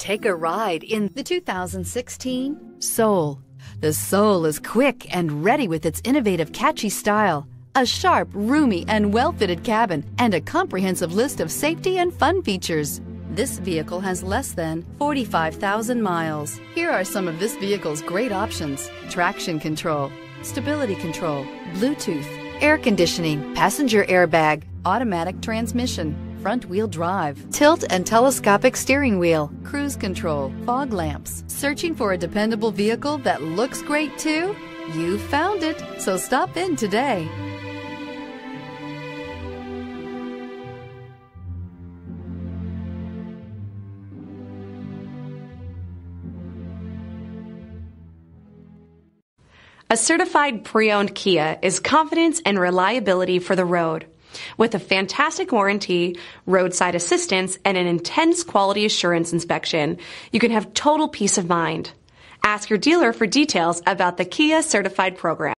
Take a ride in the 2016 Soul. The Soul is quick and ready with its innovative, catchy style, a sharp, roomy, and well fitted cabin, and a comprehensive list of safety and fun features. This vehicle has less than 45,000 miles. Here are some of this vehicle's great options traction control, stability control, Bluetooth, air conditioning, passenger airbag, automatic transmission front wheel drive, tilt and telescopic steering wheel, cruise control, fog lamps. Searching for a dependable vehicle that looks great too? You found it, so stop in today. A certified pre owned Kia is confidence and reliability for the road. With a fantastic warranty, roadside assistance, and an intense quality assurance inspection, you can have total peace of mind. Ask your dealer for details about the Kia Certified program.